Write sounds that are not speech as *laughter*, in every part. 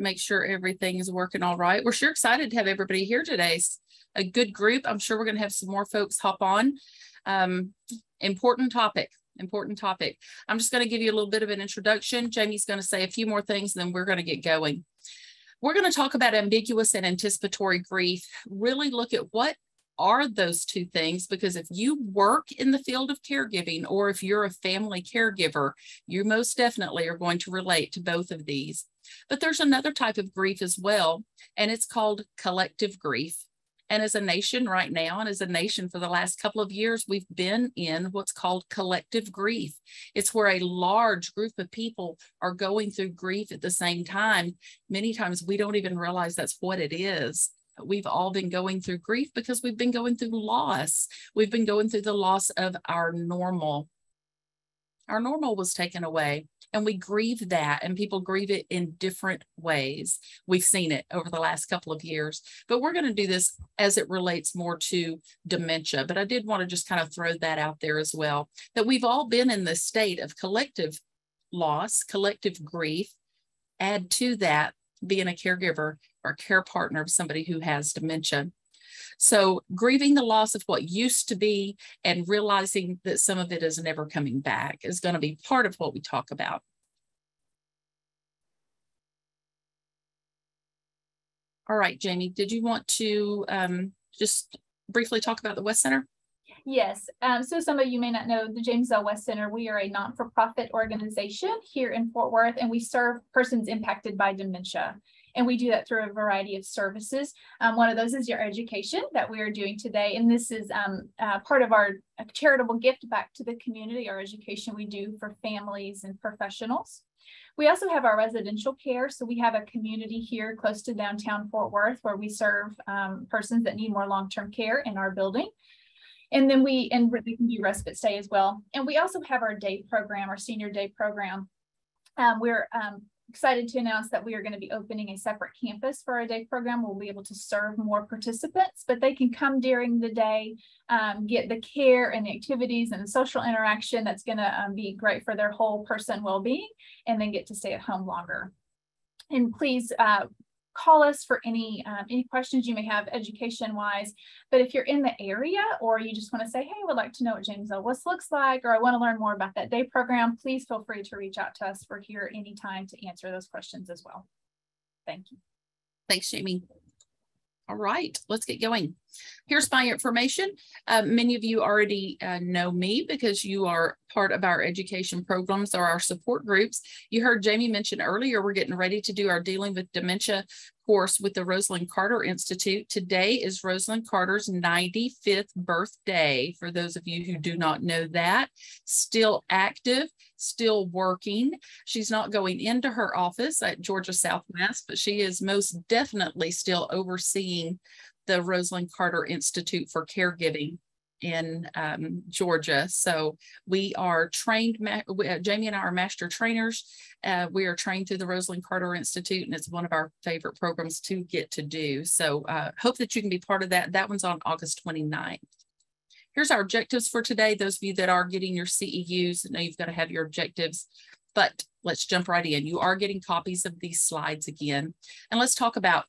make sure everything is working all right. We're sure excited to have everybody here today. It's a good group. I'm sure we're going to have some more folks hop on. Um, important topic, important topic. I'm just going to give you a little bit of an introduction. Jamie's going to say a few more things, and then we're going to get going. We're going to talk about ambiguous and anticipatory grief, really look at what are those two things because if you work in the field of caregiving or if you're a family caregiver, you most definitely are going to relate to both of these. But there's another type of grief as well, and it's called collective grief. And as a nation right now, and as a nation for the last couple of years, we've been in what's called collective grief. It's where a large group of people are going through grief at the same time. Many times we don't even realize that's what it is. We've all been going through grief because we've been going through loss. We've been going through the loss of our normal. Our normal was taken away and we grieve that and people grieve it in different ways we've seen it over the last couple of years but we're going to do this as it relates more to dementia but i did want to just kind of throw that out there as well that we've all been in the state of collective loss collective grief add to that being a caregiver or care partner of somebody who has dementia so grieving the loss of what used to be and realizing that some of it is never coming back is going to be part of what we talk about. All right, Jamie, did you want to um, just briefly talk about the West Center? Yes. Um, so some of you may not know the James L. West Center. We are a non-for-profit organization here in Fort Worth, and we serve persons impacted by dementia. And we do that through a variety of services. Um, one of those is your education that we are doing today. And this is um, uh, part of our charitable gift back to the community, our education we do for families and professionals. We also have our residential care. So we have a community here close to downtown Fort Worth where we serve um, persons that need more long-term care in our building. And then we, and we can do respite stay as well. And we also have our day program, our senior day program. Um, we're um, excited to announce that we are going to be opening a separate campus for our day program. We'll be able to serve more participants, but they can come during the day, um, get the care and the activities and the social interaction that's going to um, be great for their whole person well-being, and then get to stay at home longer. And please uh, call us for any um, any questions you may have education wise. But if you're in the area or you just want to say, hey, would like to know what James looks like, or I want to learn more about that day program, please feel free to reach out to us. We're here anytime to answer those questions as well. Thank you. Thanks, Jamie. All right, let's get going. Here's my information. Uh, many of you already uh, know me because you are part of our education programs or our support groups. You heard Jamie mention earlier, we're getting ready to do our Dealing with Dementia course with the Rosalynn Carter Institute. Today is Rosalynn Carter's 95th birthday. For those of you who do not know that, still active, still working. She's not going into her office at Georgia Southwest, but she is most definitely still overseeing the Rosalynn Carter Institute for Caregiving in um, Georgia. So we are trained, uh, Jamie and I are master trainers. Uh, we are trained through the Rosalynn Carter Institute, and it's one of our favorite programs to get to do. So uh, hope that you can be part of that. That one's on August 29th. Here's our objectives for today. Those of you that are getting your CEUs, know you've got to have your objectives, but let's jump right in. You are getting copies of these slides again. And let's talk about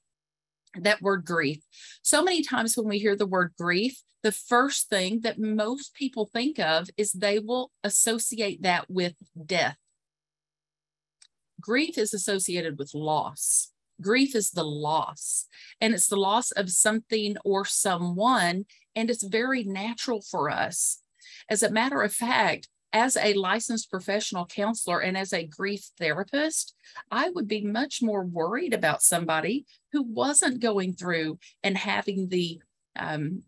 that word grief. So many times when we hear the word grief, the first thing that most people think of is they will associate that with death. Grief is associated with loss. Grief is the loss, and it's the loss of something or someone, and it's very natural for us. As a matter of fact, as a licensed professional counselor and as a grief therapist, I would be much more worried about somebody who wasn't going through and having the um,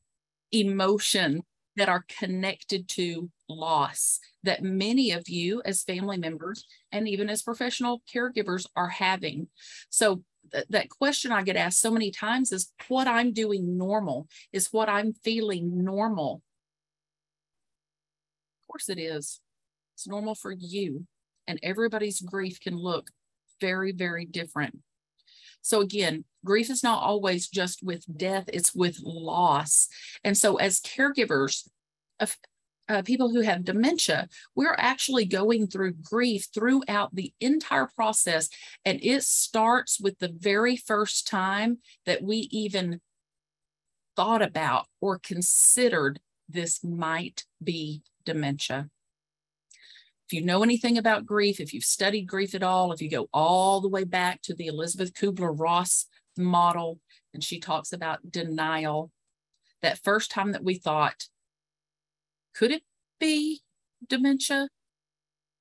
emotion that are connected to loss that many of you as family members and even as professional caregivers are having. So th- that question I get asked so many times is what I'm doing normal is what I'm feeling normal Of course it is. It's normal for you. And everybody's grief can look very, very different. So again, grief is not always just with death, it's with loss. And so as caregivers, uh, people who have dementia, we're actually going through grief throughout the entire process. And it starts with the very first time that we even thought about or considered this might be dementia. If you know anything about grief, if you've studied grief at all, if you go all the way back to the Elisabeth Kubler-Ross model, and she talks about denial, that first time that we thought, could it be dementia?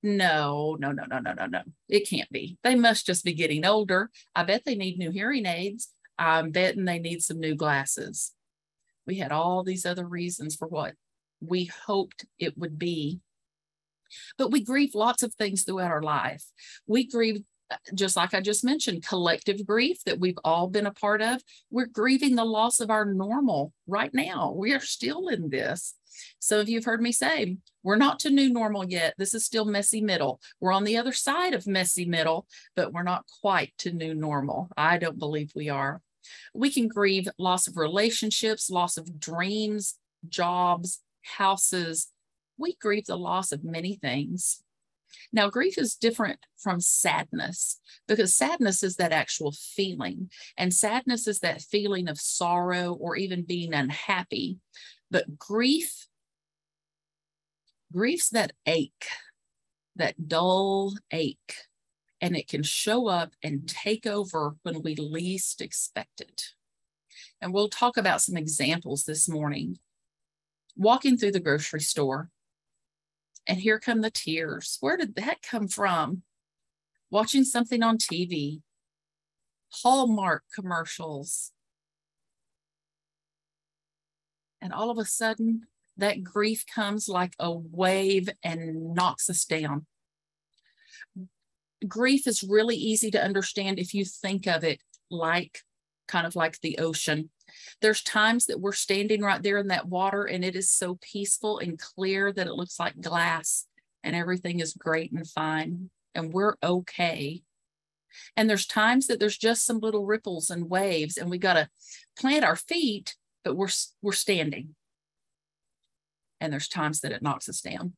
No, no, no, no, no, no, no. It can't be. They must just be getting older. I bet they need new hearing aids. I'm betting they need some new glasses. We had all these other reasons for what we hoped it would be. But we grieve lots of things throughout our life. We grieve, uh, just like I just mentioned, collective grief that we've all been a part of. We're grieving the loss of our normal right now. We are still in this. Some of you have heard me say, we're not to new normal yet. This is still messy middle. We're on the other side of messy middle, but we're not quite to new normal. I don't believe we are. We can grieve loss of relationships, loss of dreams, jobs, houses. We grieve the loss of many things. Now, grief is different from sadness because sadness is that actual feeling, and sadness is that feeling of sorrow or even being unhappy. But grief, grief's that ache, that dull ache and it can show up and take over when we least expect it. And we'll talk about some examples this morning. Walking through the grocery store, and here come the tears. Where did that come from? Watching something on TV, Hallmark commercials. And all of a sudden, that grief comes like a wave and knocks us down grief is really easy to understand if you think of it like kind of like the ocean. There's times that we're standing right there in that water and it is so peaceful and clear that it looks like glass and everything is great and fine and we're okay. And there's times that there's just some little ripples and waves and we got to plant our feet, but we're we're standing. And there's times that it knocks us down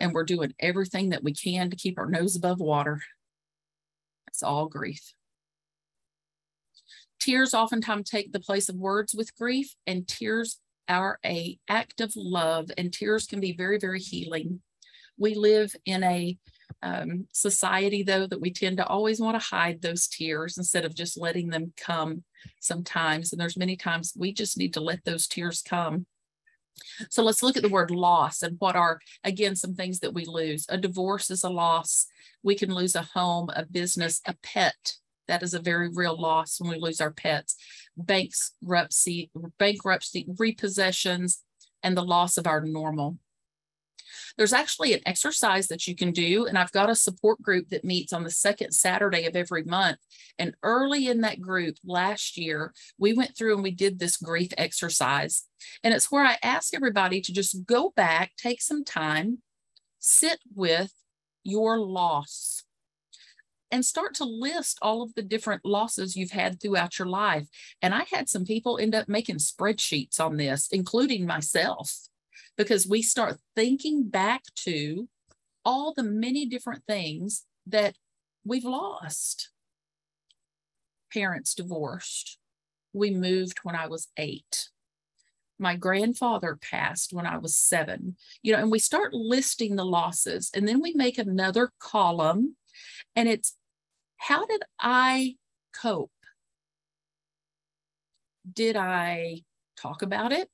and we're doing everything that we can to keep our nose above water. It's all grief. Tears oftentimes take the place of words with grief, and tears are a act of love, and tears can be very, very healing. We live in a um, society, though, that we tend to always want to hide those tears instead of just letting them come sometimes. And there's many times we just need to let those tears come. So let's look at the word loss and what are, again, some things that we lose. A divorce is a loss. We can lose a home, a business, a pet. That is a very real loss when we lose our pets. Bankruptcy, bankruptcy, repossessions, and the loss of our normal. There's actually an exercise that you can do, and I've got a support group that meets on the second Saturday of every month. And early in that group last year, we went through and we did this grief exercise. And it's where I ask everybody to just go back, take some time, sit with your loss and start to list all of the different losses you've had throughout your life. And I had some people end up making spreadsheets on this, including myself because we start thinking back to all the many different things that we've lost. Parents divorced. We moved when I was eight. My grandfather passed when I was seven. You know, and we start listing the losses, and then we make another column, and it's how did I cope? Did I talk about it?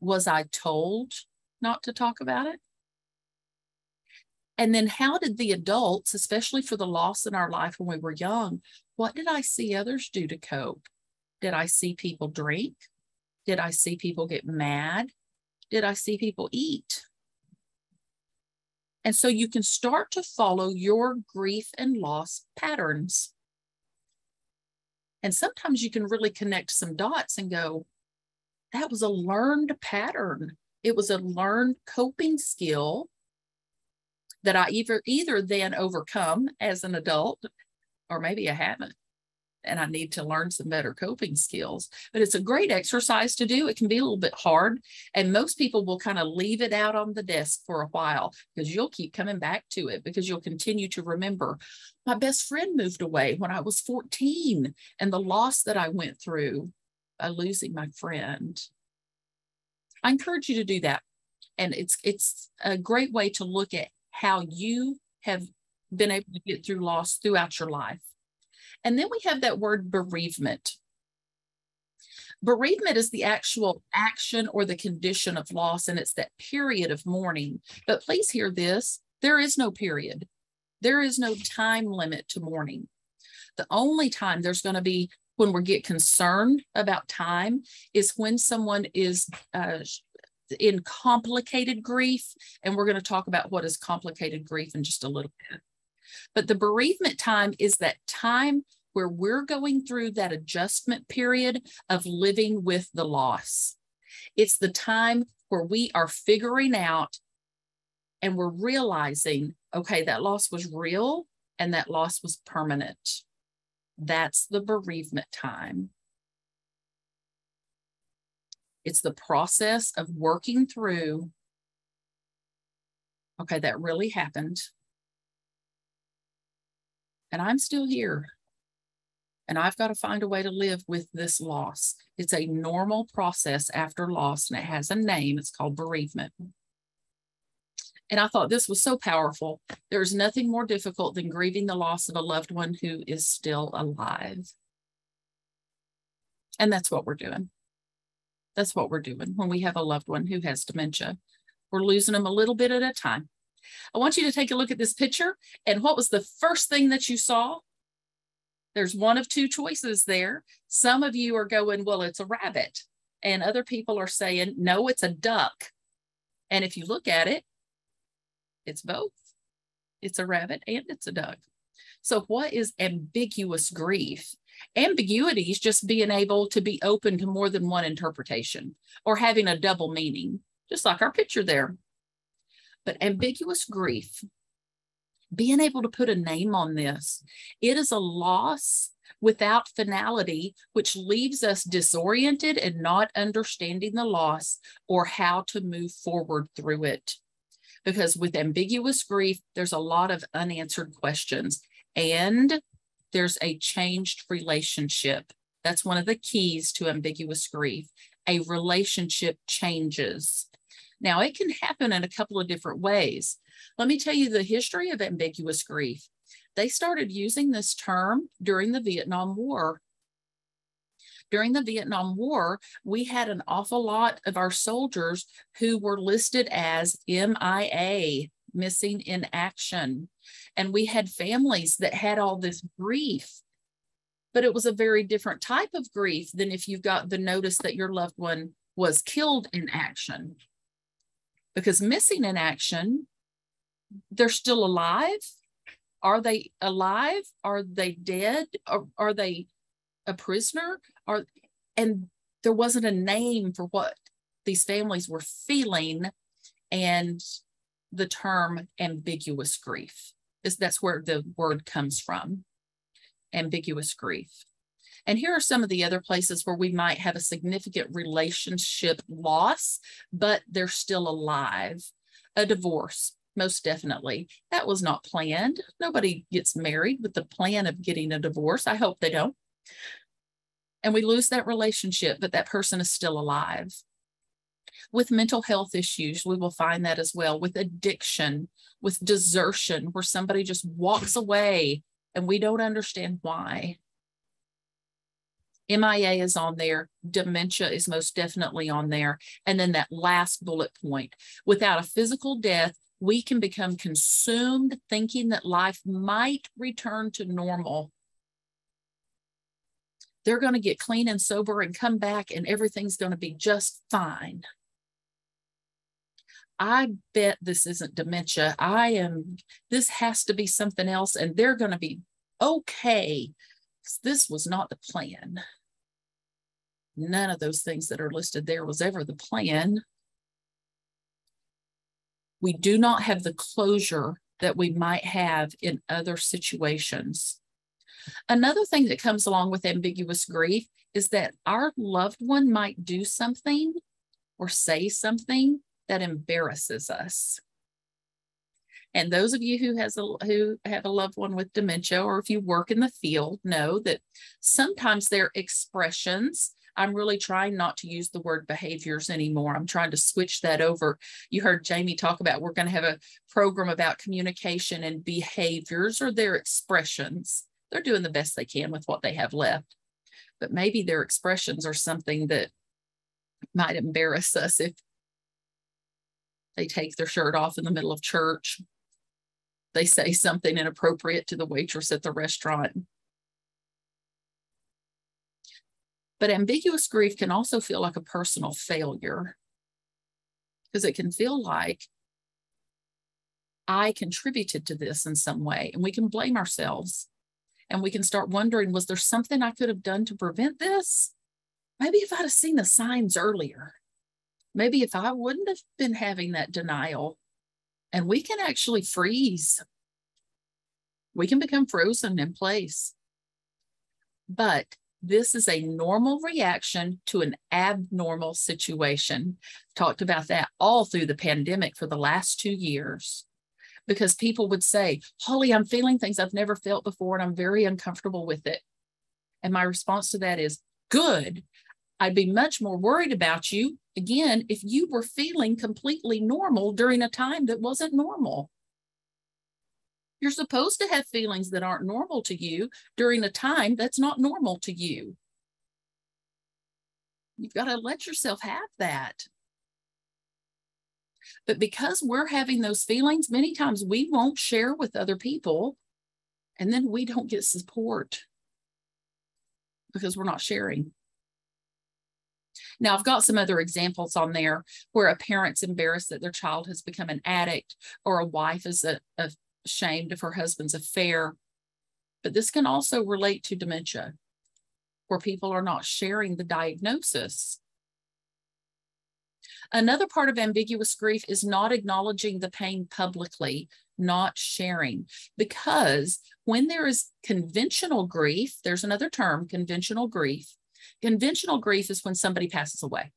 Was I told not to talk about it? And then how did the adults, especially for the loss in our life when we were young, what did I see others do to cope? Did I see people drink? Did I see people get mad? Did I see people eat? And so you can start to follow your grief and loss patterns. And sometimes you can really connect some dots and go, that was a learned pattern. It was a learned coping skill that I either either then overcome as an adult, or maybe I haven't. And I need to learn some better coping skills. But it's a great exercise to do. It can be a little bit hard. And most people will kind of leave it out on the desk for a while because you'll keep coming back to it because you'll continue to remember my best friend moved away when I was 14 and the loss that I went through by losing my friend. I encourage you to do that. And it's it's a great way to look at how you have been able to get through loss throughout your life. And then we have that word bereavement. Bereavement is the actual action or the condition of loss, and it's that period of mourning. But please hear this there is no period, there is no time limit to mourning. The only time there's going to be when we get concerned about time is when someone is uh, in complicated grief. And we're going to talk about what is complicated grief in just a little bit. But the bereavement time is that time where we're going through that adjustment period of living with the loss. It's the time where we are figuring out and we're realizing, okay, that loss was real and that loss was permanent. That's the bereavement time. It's the process of working through, okay, that really happened. And I'm still here. And I've got to find a way to live with this loss. It's a normal process after loss, and it has a name. It's called bereavement. And I thought this was so powerful. There's nothing more difficult than grieving the loss of a loved one who is still alive. And that's what we're doing. That's what we're doing when we have a loved one who has dementia. We're losing them a little bit at a time. I want you to take a look at this picture. And what was the first thing that you saw? There's one of two choices there. Some of you are going, well, it's a rabbit. And other people are saying, no, it's a duck. And if you look at it, it's both. It's a rabbit and it's a duck. So, what is ambiguous grief? Ambiguity is just being able to be open to more than one interpretation or having a double meaning, just like our picture there. But ambiguous grief, being able to put a name on this, it is a loss without finality, which leaves us disoriented and not understanding the loss or how to move forward through it. Because with ambiguous grief, there's a lot of unanswered questions. And there's a changed relationship. That's one of the keys to ambiguous grief. A relationship changes. Now, it can happen in a couple of different ways. Let me tell you the history of ambiguous grief. They started using this term during the Vietnam War. During the Vietnam War, we had an awful lot of our soldiers who were listed as MIA, missing in action. And we had families that had all this grief, but it was a very different type of grief than if you got the notice that your loved one was killed in action. Because missing in action, they're still alive. Are they alive? Are they dead? Are, are they a prisoner? Are and there wasn't a name for what these families were feeling. And the term ambiguous grief. Is that's where the word comes from. Ambiguous grief. And here are some of the other places where we might have a significant relationship loss, but they're still alive. A divorce, most definitely. That was not planned. Nobody gets married with the plan of getting a divorce. I hope they don't. And we lose that relationship, but that person is still alive. With mental health issues, we will find that as well. With addiction, with desertion, where somebody just walks away and we don't understand why. MIA is on there. Dementia is most definitely on there. And then that last bullet point without a physical death, we can become consumed thinking that life might return to normal. They're going to get clean and sober and come back, and everything's going to be just fine. I bet this isn't dementia. I am, this has to be something else, and they're going to be okay. This was not the plan. None of those things that are listed there was ever the plan. We do not have the closure that we might have in other situations. Another thing that comes along with ambiguous grief is that our loved one might do something or say something that embarrasses us. And those of you who has a who have a loved one with dementia, or if you work in the field, know that sometimes their expressions. I'm really trying not to use the word behaviors anymore. I'm trying to switch that over. You heard Jamie talk about we're going to have a program about communication and behaviors or their expressions. They're doing the best they can with what they have left. But maybe their expressions are something that might embarrass us if they take their shirt off in the middle of church they say something inappropriate to the waitress at the restaurant. But ambiguous grief can also feel like a personal failure because it can feel like I contributed to this in some way, and we can blame ourselves. And we can start wondering was there something I could have done to prevent this? Maybe if I'd have seen the signs earlier, maybe if I wouldn't have been having that denial, and we can actually freeze. We can become frozen in place. But this is a normal reaction to an abnormal situation. Talked about that all through the pandemic for the last two years because people would say, Holly, I'm feeling things I've never felt before and I'm very uncomfortable with it. And my response to that is, good. I'd be much more worried about you again if you were feeling completely normal during a time that wasn't normal. You're supposed to have feelings that aren't normal to you during a time that's not normal to you. You've got to let yourself have that. But because we're having those feelings, many times we won't share with other people, and then we don't get support because we're not sharing. Now, I've got some other examples on there where a parent's embarrassed that their child has become an addict or a wife is a, ashamed of her husband's affair. But this can also relate to dementia, where people are not sharing the diagnosis. Another part of ambiguous grief is not acknowledging the pain publicly, not sharing. Because when there is conventional grief, there's another term, conventional grief, Conventional grief is when somebody passes away.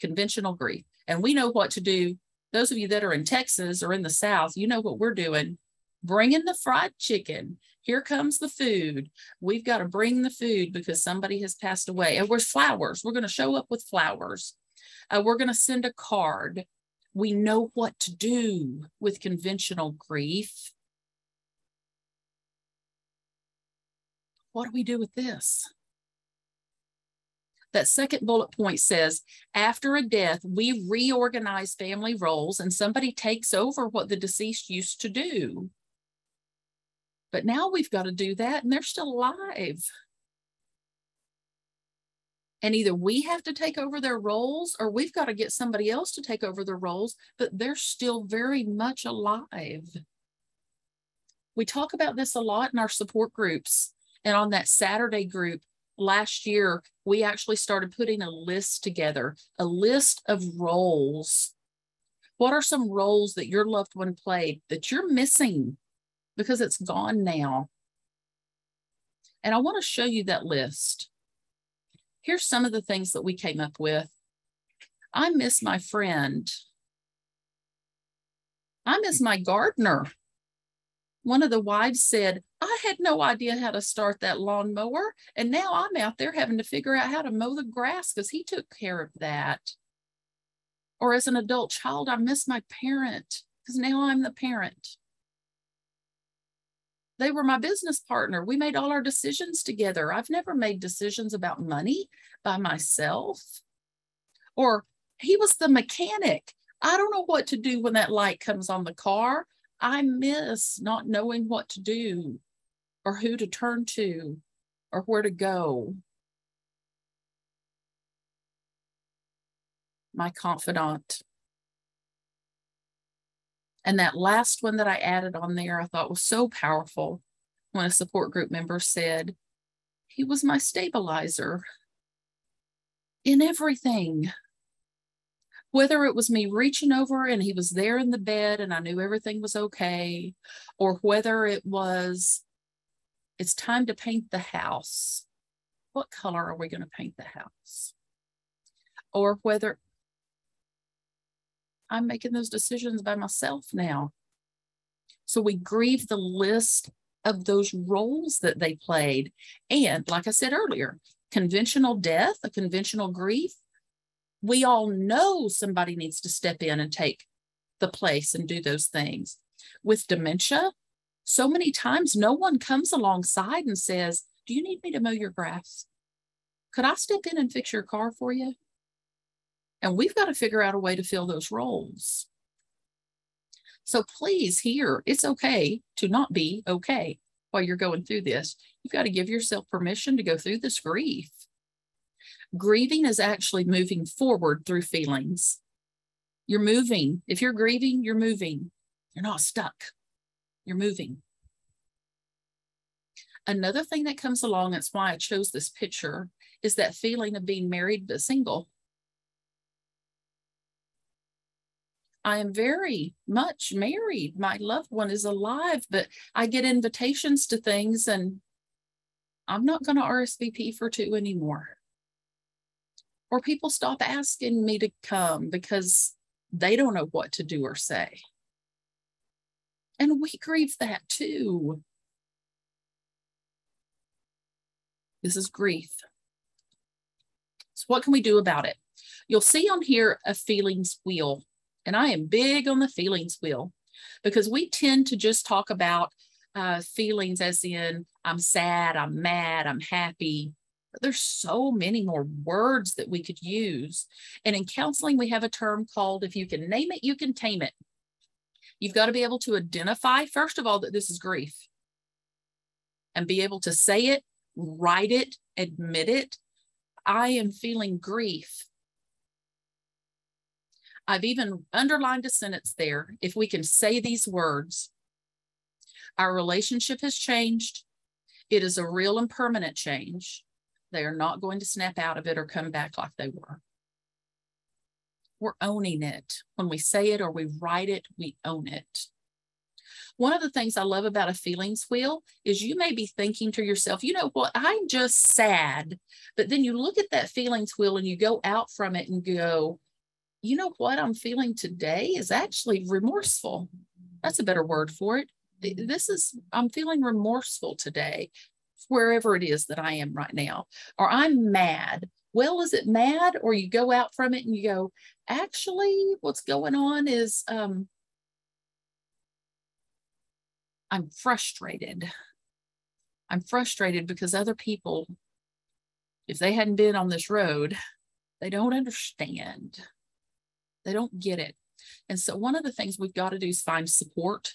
Conventional grief. And we know what to do. Those of you that are in Texas or in the South, you know what we're doing. Bring in the fried chicken. Here comes the food. We've got to bring the food because somebody has passed away. And we're flowers? We're going to show up with flowers. Uh, we're going to send a card. We know what to do with conventional grief. What do we do with this? That second bullet point says after a death, we reorganize family roles and somebody takes over what the deceased used to do. But now we've got to do that and they're still alive. And either we have to take over their roles or we've got to get somebody else to take over their roles, but they're still very much alive. We talk about this a lot in our support groups and on that Saturday group last year, we actually started putting a list together, a list of roles. What are some roles that your loved one played that you're missing because it's gone now? And I want to show you that list. Here's some of the things that we came up with. I miss my friend. I miss my gardener one of the wives said, I had no idea how to start that lawnmower. And now I'm out there having to figure out how to mow the grass because he took care of that. Or as an adult child, I miss my parent because now I'm the parent. They were my business partner. We made all our decisions together. I've never made decisions about money by myself. Or he was the mechanic. I don't know what to do when that light comes on the car. I miss not knowing what to do or who to turn to or where to go. My confidant. And that last one that I added on there, I thought was so powerful when a support group member said, He was my stabilizer in everything whether it was me reaching over and he was there in the bed and I knew everything was okay, or whether it was It's time to paint the house. What color are we going to paint the house? Or whether I'm making those decisions by myself now. So we grieve the list of those roles that they played. And like I said earlier, conventional death, a conventional grief, we all know somebody needs to step in and take the place and do those things. With dementia, so many times no one comes alongside and says, Do you need me to mow your grass? Could I step in and fix your car for you? And we've got to figure out a way to fill those roles. So please, here, it's okay to not be okay while you're going through this. You've got to give yourself permission to go through this grief. Grieving is actually moving forward through feelings. You're moving. If you're grieving, you're moving. You're not stuck. You're moving. Another thing that comes along, that's why I chose this picture, is that feeling of being married but single. I am very much married. My loved one is alive, but I get invitations to things and I'm not going to RSVP for two anymore. Or people stop asking me to come because they don't know what to do or say. And we grieve that too. This is grief. So, what can we do about it? You'll see on here a feelings wheel. And I am big on the feelings wheel because we tend to just talk about uh, feelings as in I'm sad, I'm mad, I'm happy. But there's so many more words that we could use. And in counseling, we have a term called if you can name it, you can tame it. You've got to be able to identify, first of all, that this is grief and be able to say it, write it, admit it. I am feeling grief. I've even underlined a sentence there. If we can say these words, our relationship has changed. It is a real and permanent change. They are not going to snap out of it or come back like they were. We're owning it. When we say it or we write it, we own it. One of the things I love about a feelings wheel is you may be thinking to yourself, you know what, I'm just sad. But then you look at that feelings wheel and you go out from it and go, you know what I'm feeling today is actually remorseful. That's a better word for it. This is, I'm feeling remorseful today, wherever it is that I am right now. Or I'm mad. Well, is it mad? Or you go out from it and you go, actually, what's going on is um, I'm frustrated. I'm frustrated because other people, if they hadn't been on this road, they don't understand. They don't get it. And so, one of the things we've got to do is find support.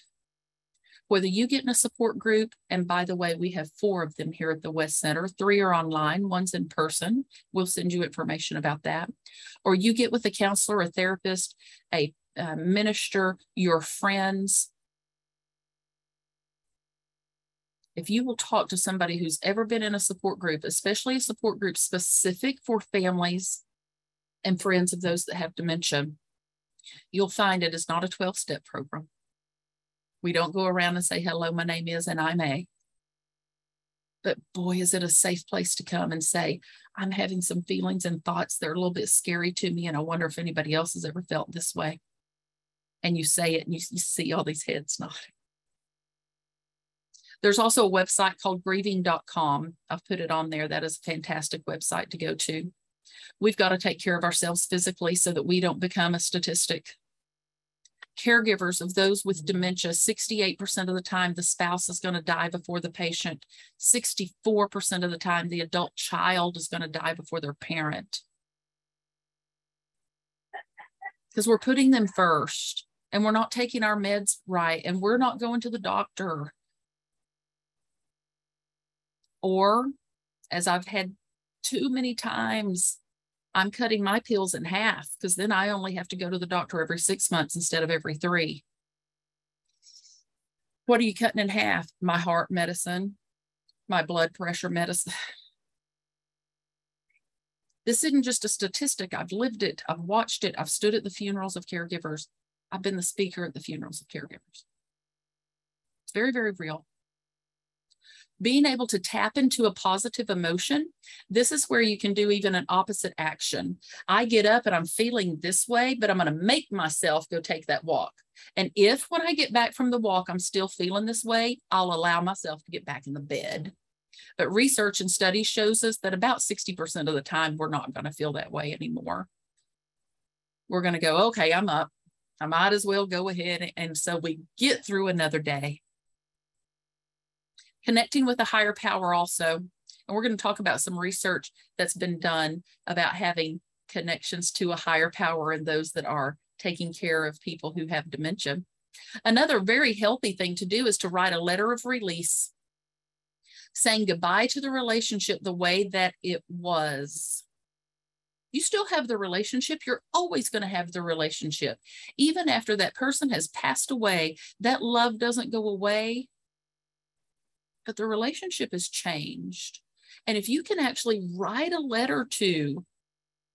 Whether you get in a support group, and by the way, we have four of them here at the West Center, three are online, one's in person. We'll send you information about that. Or you get with a counselor, a therapist, a, a minister, your friends. If you will talk to somebody who's ever been in a support group, especially a support group specific for families and friends of those that have dementia, you'll find it is not a 12 step program. We don't go around and say, hello, my name is, and I'm A. But boy, is it a safe place to come and say, I'm having some feelings and thoughts that are a little bit scary to me. And I wonder if anybody else has ever felt this way. And you say it and you, you see all these heads nodding. There's also a website called grieving.com. I've put it on there. That is a fantastic website to go to. We've got to take care of ourselves physically so that we don't become a statistic. Caregivers of those with mm-hmm. dementia, 68% of the time, the spouse is going to die before the patient. 64% of the time, the adult child is going to die before their parent. Because we're putting them first and we're not taking our meds right and we're not going to the doctor. Or, as I've had too many times I'm cutting my pills in half because then I only have to go to the doctor every six months instead of every three. What are you cutting in half? My heart medicine, my blood pressure medicine. *laughs* This isn't just a statistic. I've lived it. I've watched it. I've stood at the funerals of caregivers. I've been the speaker at the funerals of caregivers. It's very, very real. Being able to tap into a positive emotion, this is where you can do even an opposite action. I get up and I'm feeling this way, but I'm going to make myself go take that walk. And if when I get back from the walk, I'm still feeling this way, I'll allow myself to get back in the bed. But research and studies shows us that about 60% of the time, we're not going to feel that way anymore. We're going to go, okay, I'm up. I might as well go ahead. And so we get through another day connecting with a higher power also. And we're going to talk about some research that's been done about having connections to a higher power and those that are taking care of people who have dementia. Another very healthy thing to do is to write a letter of release saying goodbye to the relationship the way that it was. You still have the relationship. You're always going to have the relationship. Even after that person has passed away, that love doesn't go away but the relationship has changed. And if you can actually write a letter to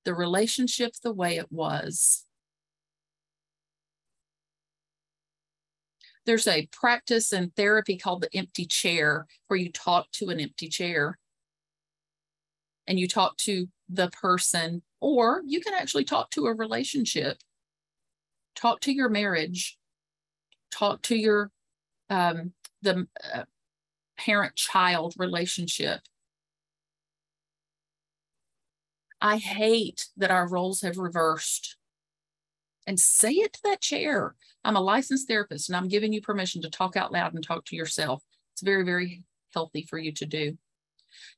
the relationship the way it was, there's a practice and therapy called the empty chair where you talk to an empty chair and you talk to the person, or you can actually talk to a relationship, talk to your marriage, talk to your um, the uh, parent child relationship. I hate that our roles have reversed. And say it to that chair. I'm a licensed therapist and I'm giving you permission to talk out loud and talk to yourself. It's very, very healthy for you to do.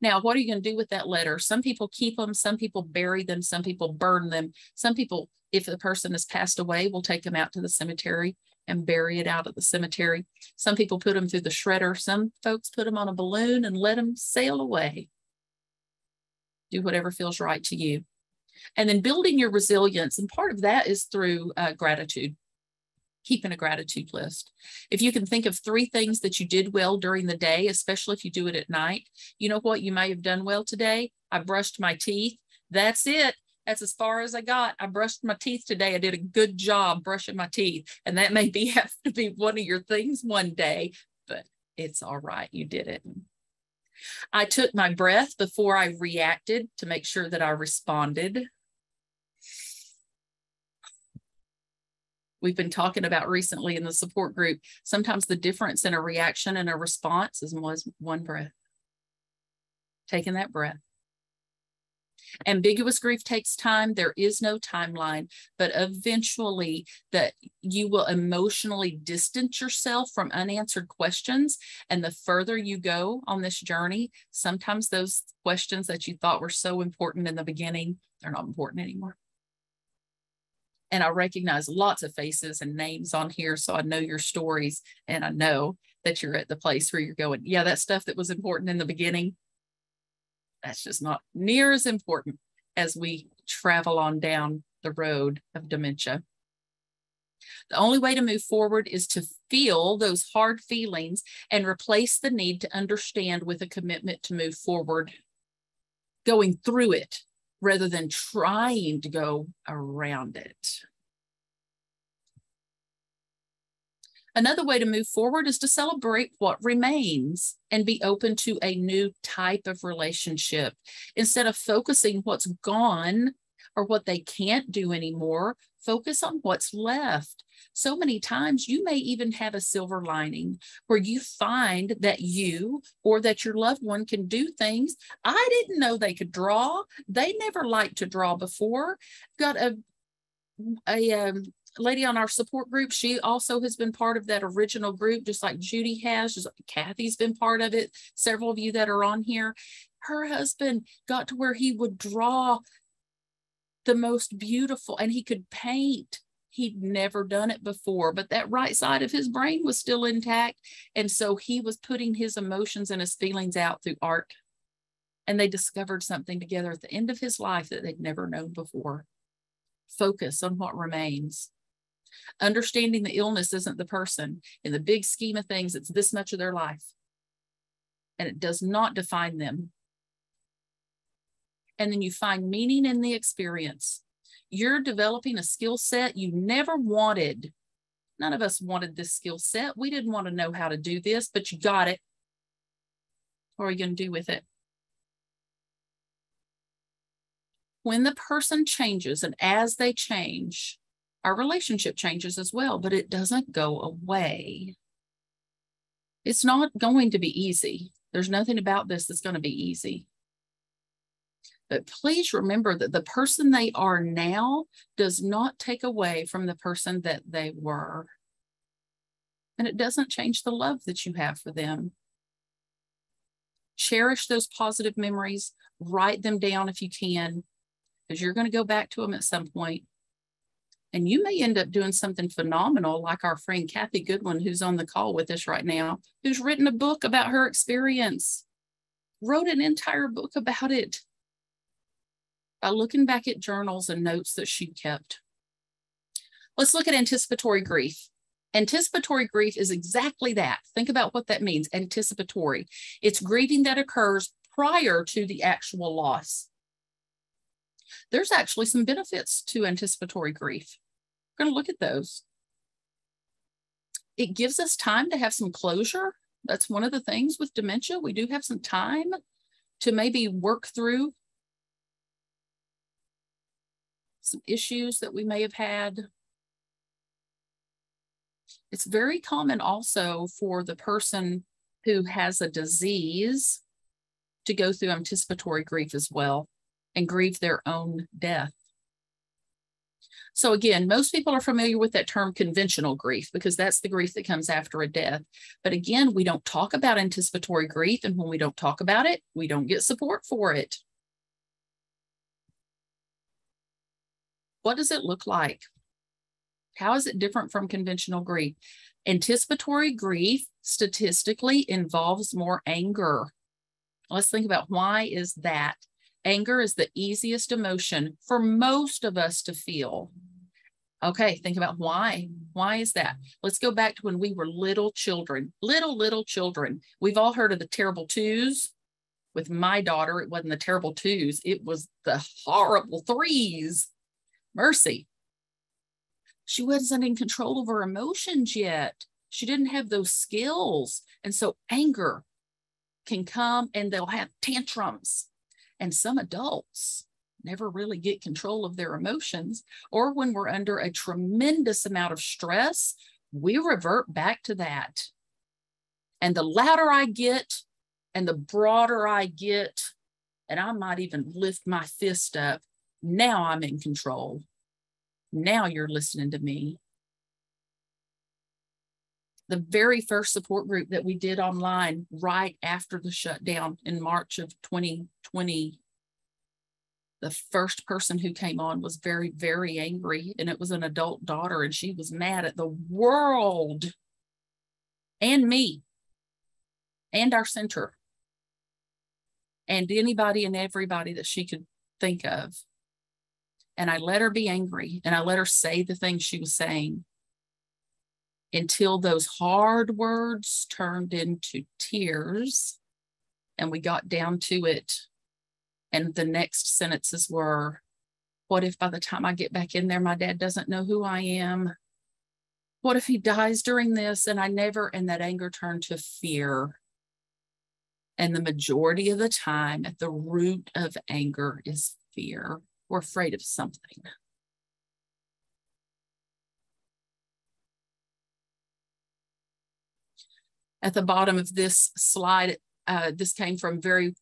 Now, what are you going to do with that letter? Some people keep them, some people bury them, some people burn them. Some people, if the person has passed away, will take them out to the cemetery and bury it out at the cemetery. Some people put them through the shredder. Some folks put them on a balloon and let them sail away. Do whatever feels right to you. And then building your resilience. And part of that is through uh, gratitude, keeping a gratitude list. If you can think of three things that you did well during the day, especially if you do it at night, you know what you may have done well today? I brushed my teeth. That's it. That's as far as I got. I brushed my teeth today. I did a good job brushing my teeth. And that may be *laughs* have to be one of your things one day, but it's all right. You did it. I took my breath before I reacted to make sure that I responded. We've been talking about recently in the support group. Sometimes the difference in a reaction and a response is one breath. Taking that breath. Ambiguous grief takes time. There is no timeline, but eventually that you will emotionally distance yourself from unanswered questions. And the further you go on this journey, sometimes those questions that you thought were so important in the beginning, they're not important anymore. And I recognize lots of faces and names on here. So I know your stories and I know that you're at the place where you're going, yeah, that stuff that was important in the beginning, that's just not near as important as we travel on down the road of dementia. The only way to move forward is to feel those hard feelings and replace the need to understand with a commitment to move forward, going through it rather than trying to go around it. Another way to move forward is to celebrate what remains and be open to a new type of relationship. Instead of focusing what's gone or what they can't do anymore, focus on what's left. So many times you may even have a silver lining where you find that you or that your loved one can do things I didn't know they could draw. They never liked to draw before. Got a a um, lady on our support group, she also has been part of that original group, just like Judy has. Just like Kathy's been part of it. Several of you that are on here. Her husband got to where he would draw the most beautiful and he could paint. He'd never done it before, but that right side of his brain was still intact. And so he was putting his emotions and his feelings out through art. And they discovered something together at the end of his life that they'd never known before. Focus on what remains. Understanding the illness isn't the person. In the big scheme of things, it's this much of their life. And it does not define them. And then you find meaning in the experience. You're developing a skill set you never wanted. None of us wanted this skill set. We didn't want to know how to do this, but you got it. What are you going to do with it? When the person changes and as they change, our relationship changes as well, but it doesn't go away. It's not going to be easy. There's nothing about this that's going to be easy. But please remember that the person they are now does not take away from the person that they were. And it doesn't change the love that you have for them. Cherish those positive memories, write them down if you can, because you're going to go back to them at some point. And you may end up doing something phenomenal, like our friend Kathy Goodwin, who's on the call with us right now, who's written a book about her experience, wrote an entire book about it by looking back at journals and notes that she kept. Let's look at anticipatory grief. Anticipatory grief is exactly that. Think about what that means anticipatory. It's grieving that occurs prior to the actual loss. There's actually some benefits to anticipatory grief. We're going to look at those. It gives us time to have some closure. That's one of the things with dementia. We do have some time to maybe work through some issues that we may have had it's very common also for the person who has a disease to go through anticipatory grief as well and grieve their own death. So again, most people are familiar with that term conventional grief because that's the grief that comes after a death. But again, we don't talk about anticipatory grief. And when we don't talk about it, we don't get support for it. What does it look like? How is it different from conventional grief? Anticipatory grief statistically involves more anger. Let's think about why is that? Anger is the easiest emotion for most of us to feel. Okay, think about why. Why is that? Let's go back to when we were little children, little, little children. We've all heard of the terrible twos. With my daughter, it wasn't the terrible twos, it was the horrible threes. Mercy she wasn't in control of her emotions yet. She didn't have those skills. And so anger can come and they'll have tantrums. And some adults never really get control of their emotions. Or when we're under a tremendous amount of stress, we revert back to that. And the louder I get and the broader I get, and I might even lift my fist up, now I'm in control. Now you're listening to me. The very first support group that we did online right after the shutdown in March of 2020, the first person who came on was very, very angry, and it was an adult daughter, and she was mad at the world and me and our center and anybody and everybody that she could think of. And I let her be angry and I let her say the things she was saying until those hard words turned into tears and we got down to it. And the next sentences were, What if by the time I get back in there, my dad doesn't know who I am? What if he dies during this? And I never, and that anger turned to fear. And the majority of the time, at the root of anger is fear. We're afraid of something. At the bottom of this slide, uh, this came from very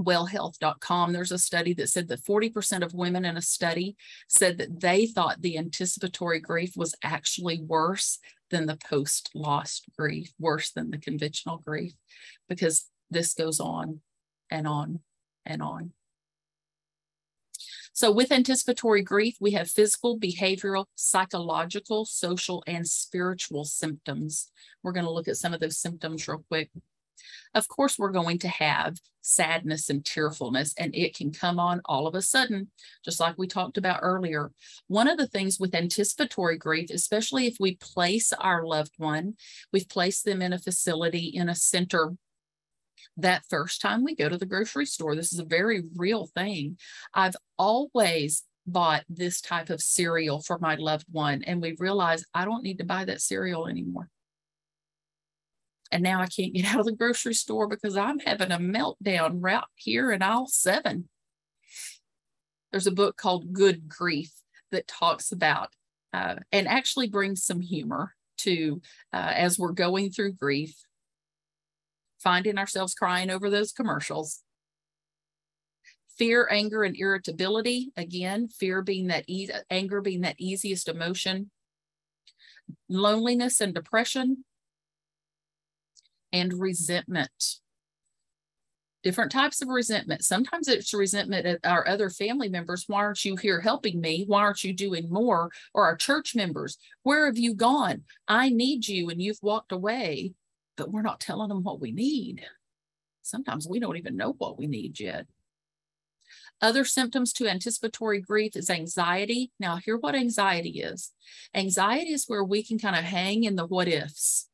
wellhealth.com. There's a study that said that 40% of women in a study said that they thought the anticipatory grief was actually worse than the post loss grief, worse than the conventional grief, because this goes on and on and on. So with anticipatory grief, we have physical, behavioral, psychological, social, and spiritual symptoms. We're going to look at some of those symptoms real quick. Of course, we're going to have sadness and tearfulness, and it can come on all of a sudden, just like we talked about earlier. One of the things with anticipatory grief, especially if we place our loved one, we've placed them in a facility, in a center that first time we go to the grocery store. This is a very real thing. I've always bought this type of cereal for my loved one, and we realized I don't need to buy that cereal anymore. And now I can't *laughs* get out of the grocery store because I'm having a meltdown right here in aisle seven. There's a book called Good Grief that talks about uh, and actually brings some humor to uh, as we're going through grief, finding ourselves crying over those commercials. Fear, anger, and irritability. Again, fear being that e- anger being that easiest emotion. Loneliness and depression, and resentment. Different types of resentment. Sometimes it's resentment at our other family members. Why aren't you here helping me? Why aren't you doing more? Or our church members, where have you gone? I need you and you've walked away, but we're not telling them what we need. Sometimes we don't even know what we need yet. Other symptoms to anticipatory grief is anxiety. Now, hear what anxiety is. Anxiety is where we can kind of hang in the what ifs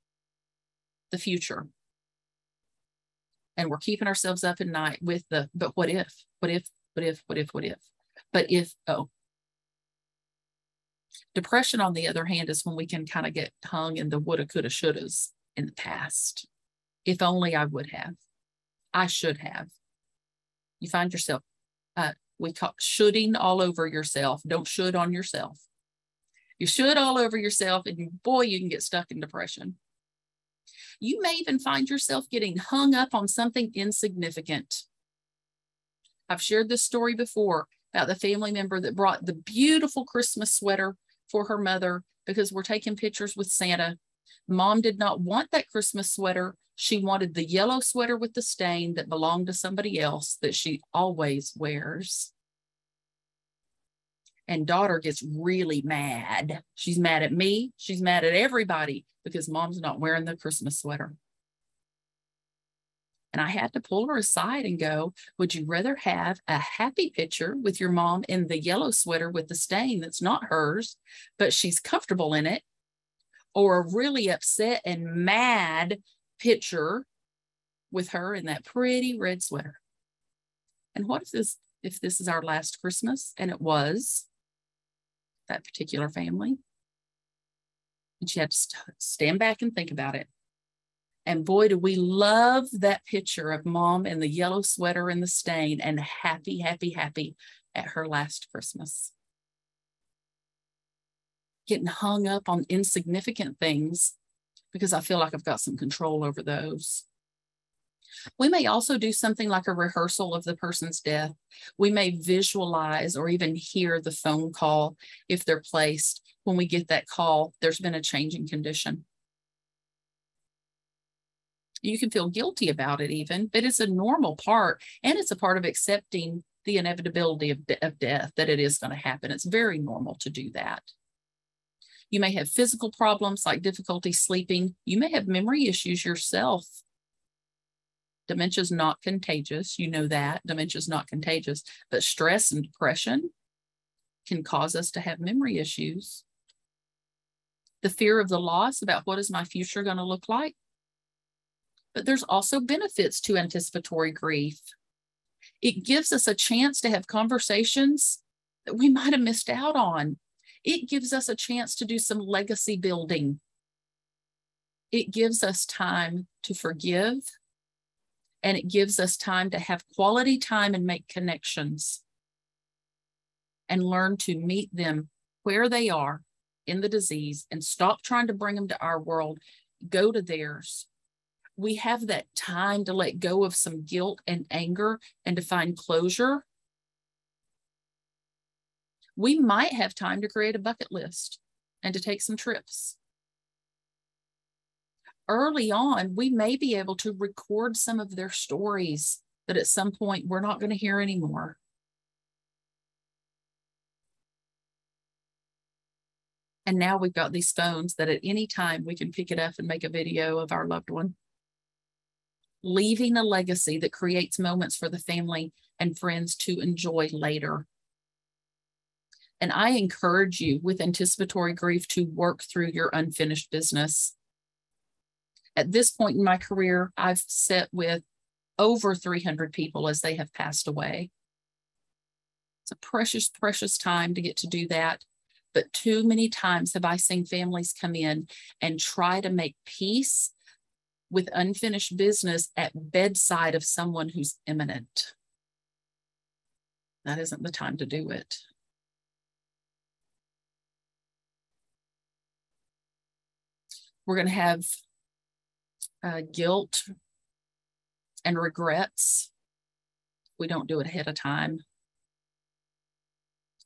the future. And we're keeping ourselves up at night with the, but what if, what if, what if, what if, what if, but if, oh. Depression, on the other hand, is when we can kind of get hung in the woulda, coulda, shouldas in the past. If only I would have, I should have. You find yourself, uh, we call shoulding all over yourself. Don't should on yourself. You should all over yourself, and boy, you can get stuck in depression. You may even find yourself getting hung up on something insignificant. I've shared this story before about the family member that brought the beautiful Christmas sweater for her mother because we're taking pictures with Santa. Mom did not want that Christmas sweater. She wanted the yellow sweater with the stain that belonged to somebody else that she always wears. And daughter gets really mad. She's mad at me. She's mad at everybody because mom's not wearing the Christmas sweater. And I had to pull her aside and go, Would you rather have a happy picture with your mom in the yellow sweater with the stain that's not hers, but she's comfortable in it, or a really upset and mad picture with her in that pretty red sweater? And what if this if this is our last Christmas? And it was that particular family. And she had to st- stand back and think about it. And boy, do we love that picture of mom in the yellow sweater and the stain and happy, happy, happy at her last Christmas. Getting hung up on insignificant things because I feel like I've got some control over those. We may also do something like a rehearsal of the person's death. We may visualize or even hear the phone call if they're placed when we get that call, there's been a change in condition. You can feel guilty about it, even, but it's a normal part, and it's a part of accepting the inevitability of, de- of death that it is going to happen. It's very normal to do that. You may have physical problems like difficulty sleeping. You may have memory issues yourself. Dementia is not contagious. You know that. Dementia is not contagious, but stress and depression can cause us to have memory issues the fear of the loss about what is my future going to look like. But there's also benefits to anticipatory grief. It gives us a chance to have conversations that we might have missed out on. It gives us a chance to do some legacy building. It gives us time to forgive, and it gives us time to have quality time and make connections and learn to meet them where they are in the disease and stop trying to bring them to our world, go to theirs. We have that time to let go of some guilt and anger and to find closure. We might have time to create a bucket list and to take some trips. Early on, we may be able to record some of their stories that at some point we're not going to hear anymore. And now we've got these phones that at any time we can pick it up and make a video of our loved one. Leaving a legacy that creates moments for the family and friends to enjoy later. And I encourage you with anticipatory grief to work through your unfinished business. At this point in my career, I've sat with over 300 people as they have passed away. It's a precious, precious time to get to do that. But too many times have I seen families come in and try to make peace with unfinished business at bedside of someone who's imminent. That isn't the time to do it. We're going to have uh, guilt and regrets. We don't do it ahead of time.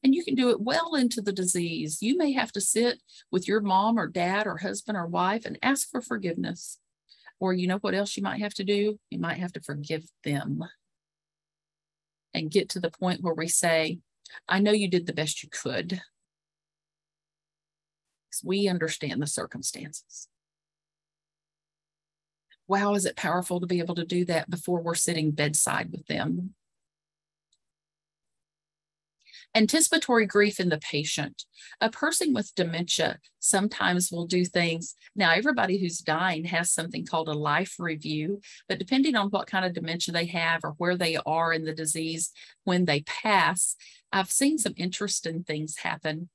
And you can do it well into the disease. You may have to sit with your mom or dad or husband or wife and ask for forgiveness. Or you know what else you might have to do? You might have to forgive them and get to the point where we say, I know you did the best you could. We understand the circumstances. Wow, is it powerful to be able to do that before we're sitting bedside with them? Anticipatory grief in the patient. A person with dementia sometimes will do things. Now, everybody who's dying has something called a life review, but depending on what kind of dementia they have or where they are in the disease when they pass, I've seen some interesting things happen.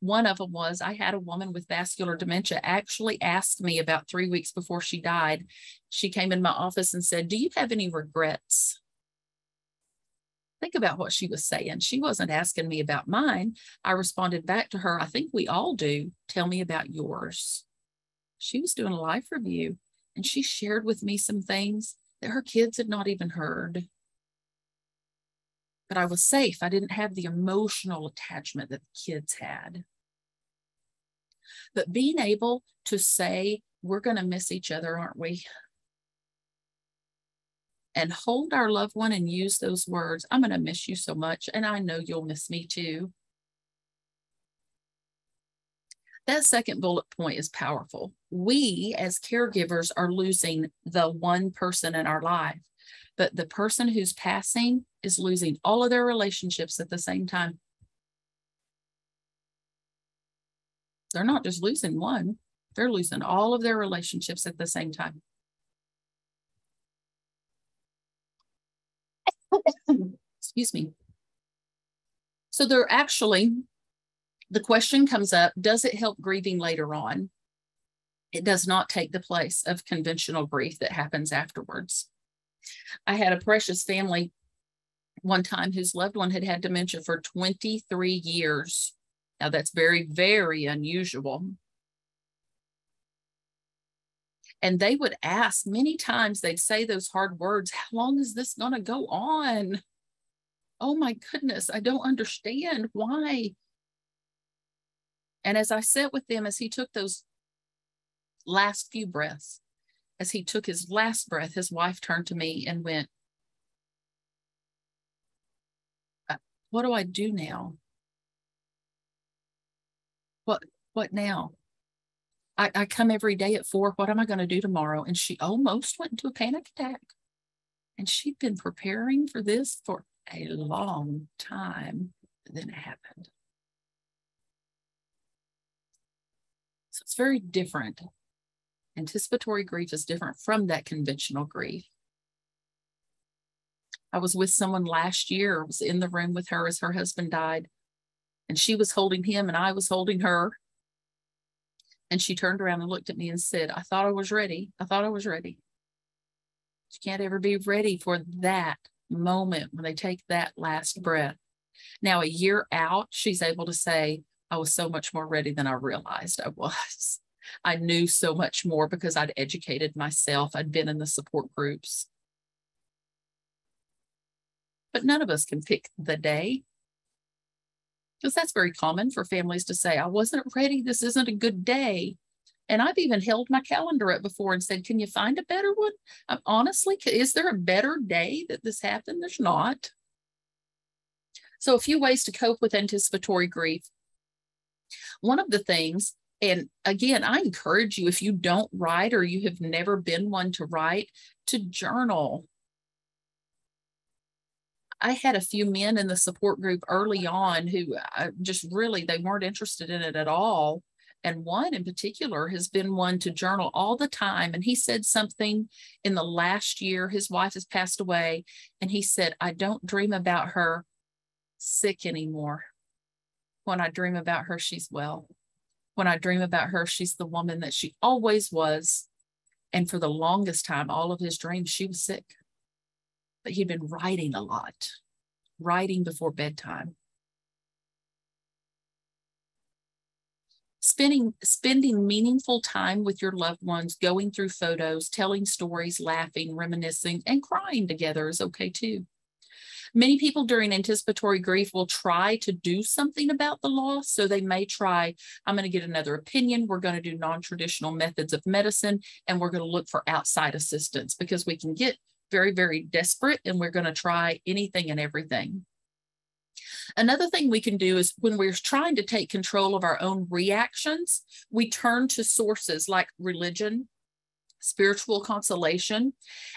One of them was I had a woman with vascular dementia actually asked me about three weeks before she died. She came in my office and said, Do you have any regrets? Think about what she was saying. She wasn't asking me about mine. I responded back to her, I think we all do. Tell me about yours. She was doing a life review and she shared with me some things that her kids had not even heard. But I was safe. I didn't have the emotional attachment that the kids had. But being able to say, we're going to miss each other, aren't we? and hold our loved one and use those words. I'm going to miss you so much, and I know you'll miss me too. That second bullet point is powerful. We, as caregivers, are losing the one person in our life, but the person who's passing is losing all of their relationships at the same time. They're not just losing one, they're losing all of their relationships at the same time. Excuse me. So they're actually, the question comes up, does it help grieving later on? It does not take the place of conventional grief that happens afterwards. I had a precious family one time whose loved one had had dementia for 23 years. Now that's very, very unusual. And they would ask many times, they'd say those hard words, How long is this going to go on? Oh my goodness, I don't understand why. And as I sat with them, as he took those last few breaths, as he took his last breath, his wife turned to me and went, uh, What do I do now? What what now? I, I come every day at four. What am I going to do tomorrow? And she almost went into a panic attack. And she'd been preparing for this for a long time. And then it happened. So it's very different. Anticipatory grief is different from that conventional grief. I was with someone last year, I was in the room with her as her husband died, and she was holding him and I was holding her. And she turned around and looked at me and said, I thought I was ready. I thought I was ready. You can't ever be ready for that moment when they take that last breath. Now, a year out, she's able to say, I was so much more ready than I realized I was. I knew so much more because I'd educated myself, I'd been in the support groups. But none of us can pick the day because that's very common for families to say, I wasn't ready. This isn't a good day. And I've even held my calendar up before and said, Can you find a better one? Um, honestly, is there a better day that this happened? There's not. So, a few ways to cope with anticipatory grief. One of the things, and again, I encourage you if you don't write or you have never been one to write, to journal. I had a few men in the support group early on who uh, just really they weren't interested in it at all. And one in particular has been one to journal all the time. And he said something in the last year, his wife has passed away. And he said, I don't dream about her sick anymore. When I dream about her, she's well. When I dream about her, she's the woman that she always was. And for the longest time, all of his dreams, she was sick. But he'd been writing a lot, writing before bedtime. Spending, spending meaningful time with your loved ones, going through photos, telling stories, laughing, reminiscing, and crying together is okay too. Many people during anticipatory grief will try to do something about the loss. So they may try, I'm going to get another opinion. We're going to do non traditional methods of medicine and we're going to look for outside assistance because we can get very, very desperate and we're going to try anything and everything. Another thing we can do is when we're trying to take control of our own reactions, we turn to sources like religion, spiritual consolation,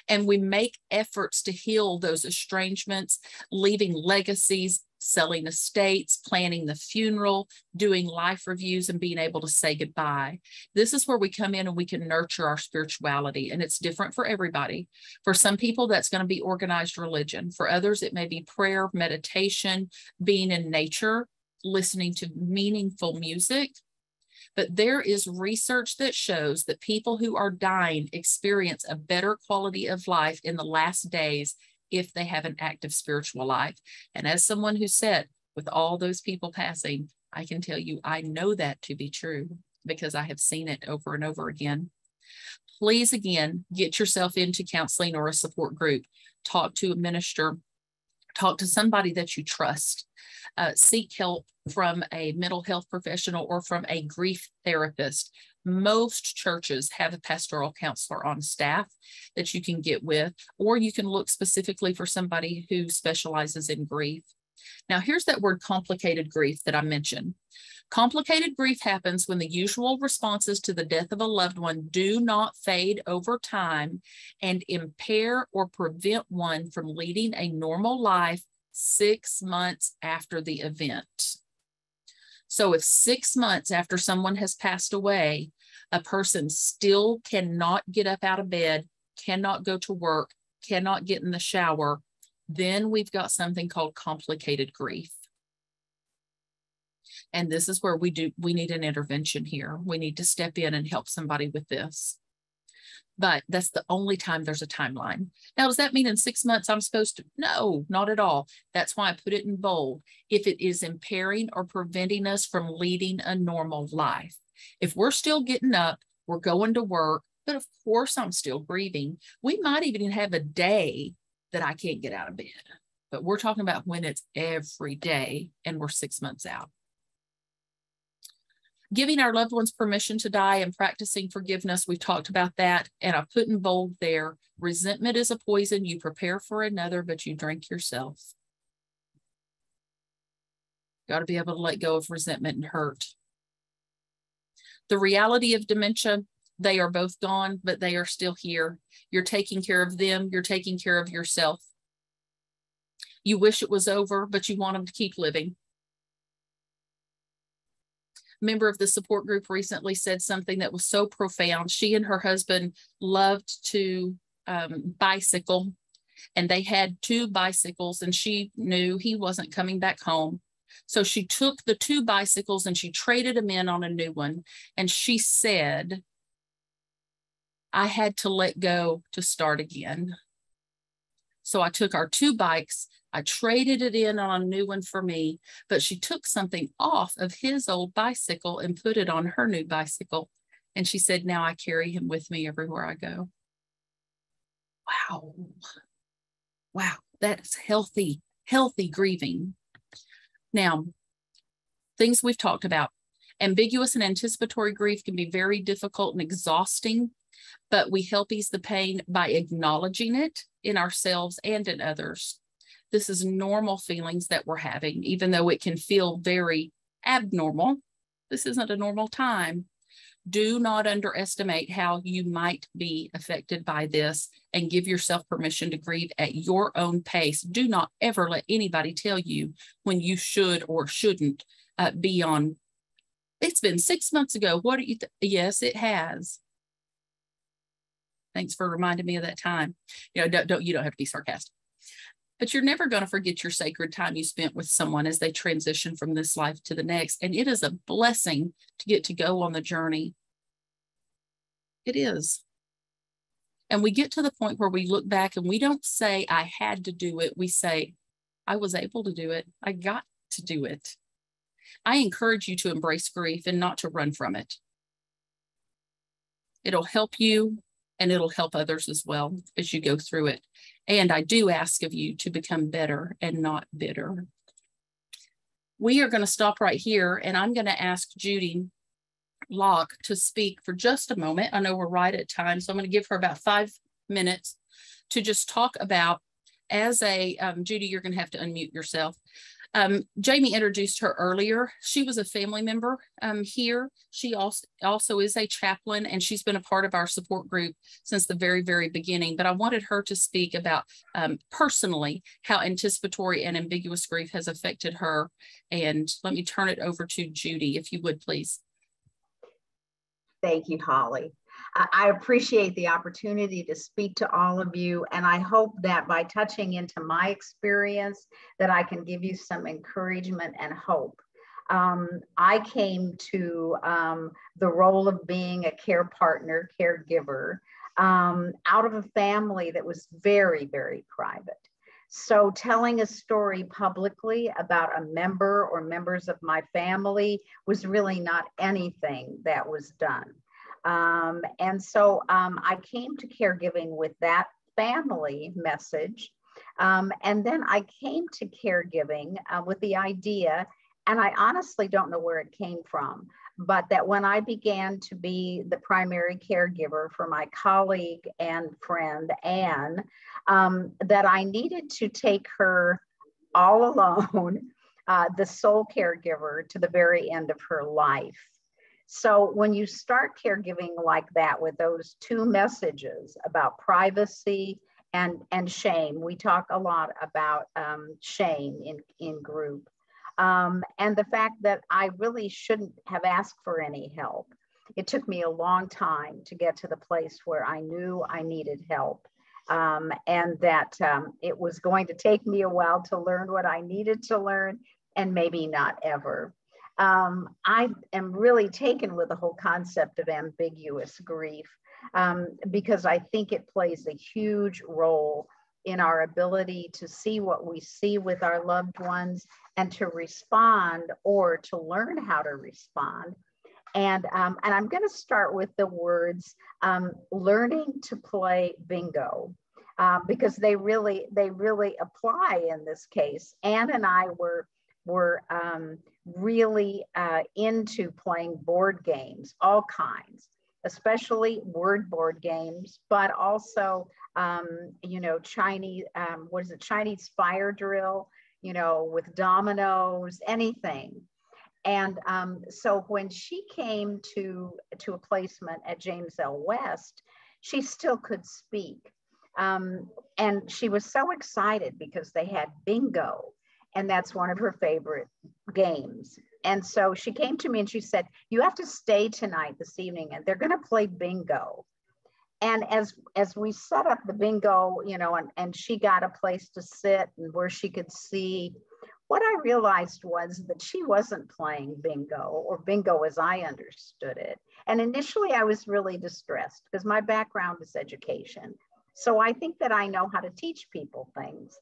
and we make efforts to heal those estrangements, leaving legacies, selling estates, planning the funeral, doing life reviews, and being able to say goodbye. This is where we come in and we can nurture our spirituality, and it's different for everybody. For some people, that's going to be organized religion. For others, it may be prayer, meditation, being in nature, listening to meaningful music. But there is research that shows that people who are dying experience a better quality of life in the last days if they have an active spiritual life. And as someone who said, with all those people passing, I can tell you, I know that to be true because I have seen it over and over again. Please, again, get yourself into counseling or a support group. Talk to a minister, talk to somebody that you trust. Uh, seek help from a mental health professional or from a grief therapist. Most churches have a pastoral counselor on staff that you can get with, or you can look specifically for somebody who specializes in grief. Now, here's that word complicated grief that I mentioned. Complicated grief happens when the usual responses to the death of a loved one do not fade over time and impair or prevent one from leading a normal life six months after the event. So if six months after someone has passed away, a person still cannot get up out of bed, cannot go to work, cannot get in the shower, then we've got something called complicated grief. And this is where we do we need an intervention here. We need to step in and help somebody with this but that's the only time there's a timeline. Now, does that mean in six months I'm supposed to? No, not at all. That's why I put it in bold. If it is impairing or preventing us from leading a normal life, if we're still getting up, we're going to work, but of course I'm still grieving. We might even have a day that I can't get out of bed, but we're talking about when it's every day and we're six months out giving our loved ones permission to die and practicing forgiveness. We've talked about that. And I put in bold there resentment is a poison. You prepare for another, but you drink yourself. Got to be able to let go of resentment and hurt. The reality of dementia, they are both gone, but they are still here. You're taking care of them, you're taking care of yourself. You wish it was over, but you want them to keep living member of the support group recently said something that was so profound. She and her husband loved to um, bicycle, and they had two bicycles, and she knew he wasn't coming back home. So she took the two bicycles and she traded them in on a new one. And she said, I had to let go to start again. So I took our two bikes I traded it in on a new one for me, but she took something off of his old bicycle and put it on her new bicycle. And she said, Now I carry him with me everywhere I go. Wow. Wow. That's healthy, healthy grieving. Now, things we've talked about ambiguous and anticipatory grief can be very difficult and exhausting, but we help ease the pain by acknowledging it in ourselves and in others. This is normal feelings that we're having, even though it can feel very abnormal. This isn't a normal time. Do not underestimate how you might be affected by this and give yourself permission to grieve at your own pace. Do not ever let anybody tell you when you should or shouldn't uh, be on. It's been six months ago. What do you? Th- yes, it has. Thanks for reminding me of that time. You know, don't, don't you don't have to be sarcastic but you're never going to forget your sacred time you spent with someone as they transition from this life to the next. And it is a blessing to get to go on the journey. It is. And we get to the point where we look back and we don't say, I had to do it. We say, I was able to do it. I got to do it. I encourage you to embrace grief and not to run from it. It'll help you and it'll help others as well as you go through it. And I do ask of you to become better and not bitter. We are going to stop right here and I'm going to ask Judy Locke to speak for just a moment. I know we're right at time, so I'm going to give her about five minutes to just talk about as a, um, Judy, you're going to have to unmute yourself. Um, Jamie introduced her earlier. She was a family member um, here. She also, also is a chaplain and she's been a part of our support group since the very, very beginning. But I wanted her to speak about um, personally how anticipatory and ambiguous grief has affected her. And let me turn it over to Judy, if you would please. Thank you, Holly. I appreciate the opportunity to speak to all of you. And I hope that by touching into my experience, that I can give you some encouragement and hope. Um, I came to um, the role of being a care partner, caregiver, um, out of a family that was very, very private. So telling a story publicly about a member or members of my family was really not anything that was done. Um, and so um, I came to caregiving with that family message. Um, and then I came to caregiving uh, with the idea, and I honestly don't know where it came from, but that when I began to be the primary caregiver for my colleague and friend, Anne, um, that I needed to take her all *laughs* alone, uh, the sole caregiver, to the very end of her life. So when you start caregiving like that with those two messages about privacy and, and shame, we talk a lot about um, shame in, in group. Um, and the fact that I really shouldn't have asked for any help. It took me a long time to get to the place where I knew I needed help. Um, and that um, it was going to take me a while to learn what I needed to learn and maybe not ever um, I am really taken with the whole concept of ambiguous grief um, because I think it plays a huge role in our ability to see what we see with our loved ones and to respond or to learn how to respond. And, um, and I'm going to start with the words um, learning to play bingo. Uh, because they really they really apply in this case. Anne and I were were um, really uh, into playing board games, all kinds, especially word board games, but also, um, you know, Chinese, um, what is it, Chinese fire drill, you know, with dominoes, anything. And um, so when she came to, to a placement at James L. West, she still could speak. Um, and she was so excited because they had bingo and that's one of her favorite games. And so she came to me and she said, "You have to stay tonight, this evening, and they're going to play bingo." And as as we set up the bingo, you know, and, and she got a place to sit and where she could see, what I realized was that she wasn't playing bingo or bingo as I understood it. And initially, I was really distressed because my background is education. So I think that I know how to teach people things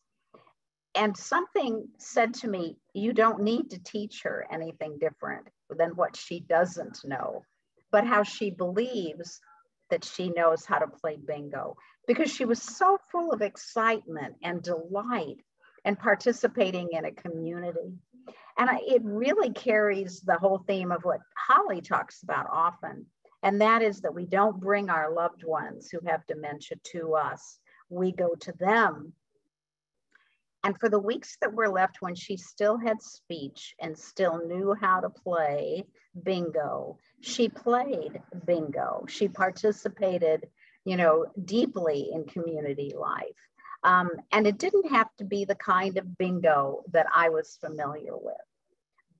and something said to me, you don't need to teach her anything different than what she doesn't know, but how she believes that she knows how to play bingo because she was so full of excitement and delight and participating in a community. And I, it really carries the whole theme of what Holly talks about often, and that is that we don't bring our loved ones who have dementia to us. We go to them and for the weeks that were left when she still had speech and still knew how to play bingo, she played bingo. She participated, you know, deeply in community life. Um, and it didn't have to be the kind of bingo that I was familiar with,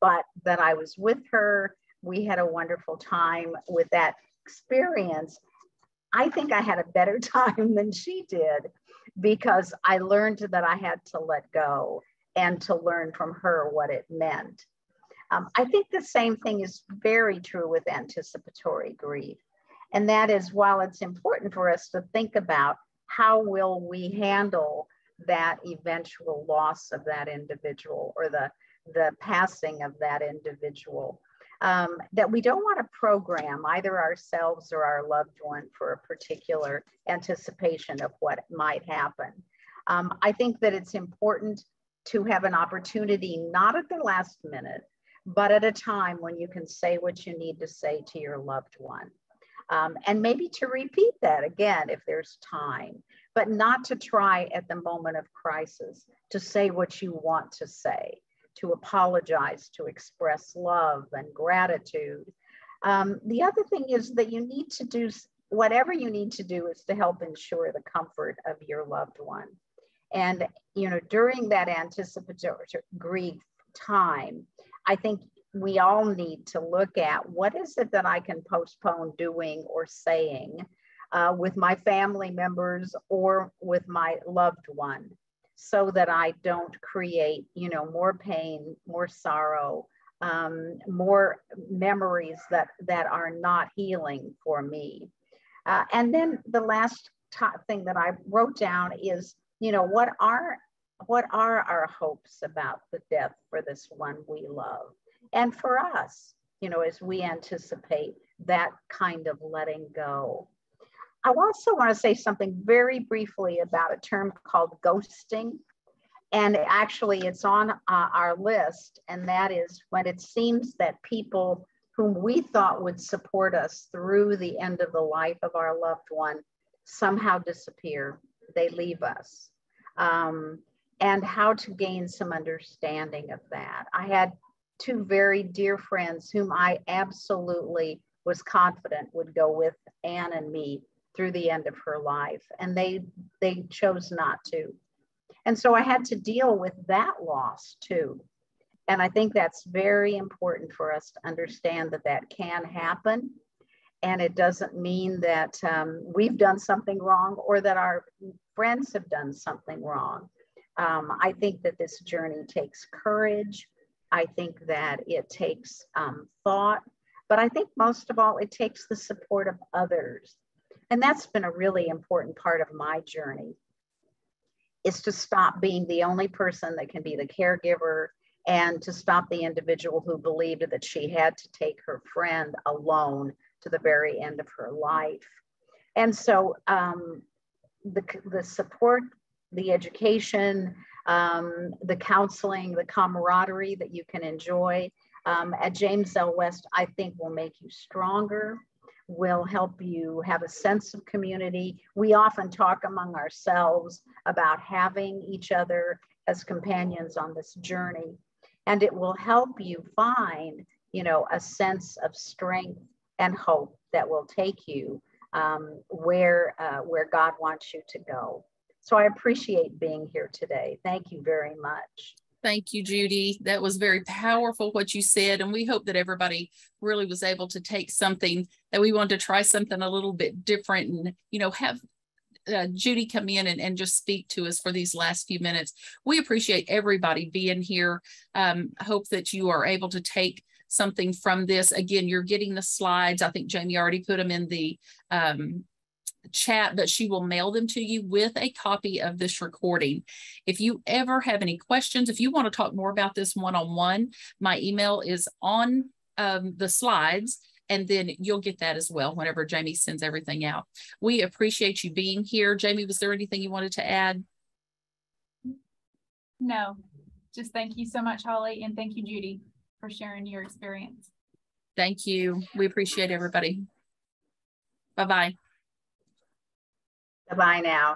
but that I was with her. We had a wonderful time with that experience. I think I had a better *laughs* time than she did because I learned that I had to let go and to learn from her what it meant. Um, I think the same thing is very true with anticipatory grief. And that is while it's important for us to think about how will we handle that eventual loss of that individual or the, the passing of that individual. Um, that we don't want to program either ourselves or our loved one for a particular anticipation of what might happen. Um, I think that it's important to have an opportunity, not at the last minute, but at a time when you can say what you need to say to your loved one. Um, and maybe to repeat that again if there's time, but not to try at the moment of crisis to say what you want to say, to apologize, to express love and gratitude. Um, the other thing is that you need to do whatever you need to do is to help ensure the comfort of your loved one. And, you know, during that anticipatory grief time, I think we all need to look at what is it that I can postpone doing or saying uh, with my family members or with my loved one so that I don't create, you know, more pain, more sorrow, um, more memories that, that are not healing for me. Uh, and then the last top thing that I wrote down is, you know, what are what are our hopes about the death for this one we love? And for us, you know, as we anticipate that kind of letting go. I also want to say something very briefly about a term called ghosting. And actually, it's on uh, our list, and that is when it seems that people whom we thought would support us through the end of the life of our loved one somehow disappear, they leave us. Um, and how to gain some understanding of that. I had two very dear friends whom I absolutely was confident would go with Anne and me through the end of her life, and they they chose not to. And so I had to deal with that loss too. And I think that's very important for us to understand that that can happen. And it doesn't mean that um, we've done something wrong or that our friends have done something wrong. Um, I think that this journey takes courage. I think that it takes um, thought, but I think most of all, it takes the support of others. And that's been a really important part of my journey is to stop being the only person that can be the caregiver and to stop the individual who believed that she had to take her friend alone to the very end of her life. And so um, the, the support the education, um, the counseling, the camaraderie that you can enjoy um, at James L. West, I think will make you stronger, will help you have a sense of community. We often talk among ourselves about having each other as companions on this journey, and it will help you find, you know, a sense of strength and hope that will take you um, where, uh, where God wants you to go. So I appreciate being here today. Thank you very much. Thank you, Judy. That was very powerful what you said. And we hope that everybody really was able to take something that we wanted to try something a little bit different and, you know, have uh, Judy come in and, and just speak to us for these last few minutes. We appreciate everybody being here. Um, hope that you are able to take something from this. Again, you're getting the slides. I think Jamie already put them in the um, chat, but she will mail them to you with a copy of this recording. If you ever have any questions, if you want to talk more about this one-on-one, my email is on um, the slides and then you'll get that as well whenever Jamie sends everything out. We appreciate you being here. Jamie, was there anything you wanted to add? No, just thank you so much, Holly, and thank you, Judy, for sharing your experience. Thank you. We appreciate everybody. Bye-bye. Bye-bye now.